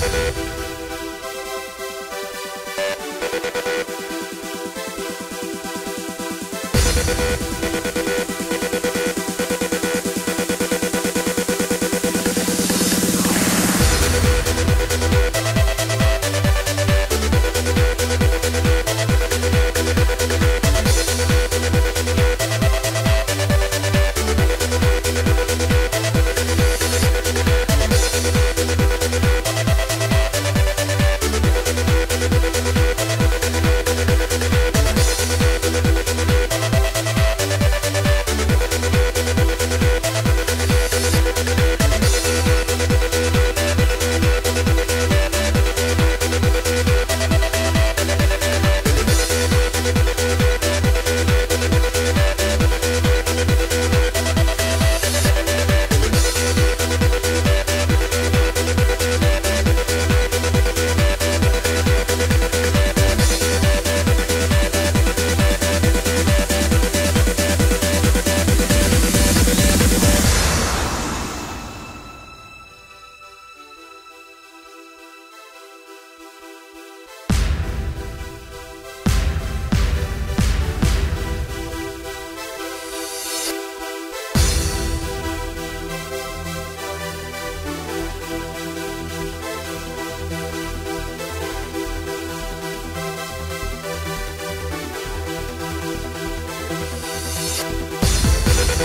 you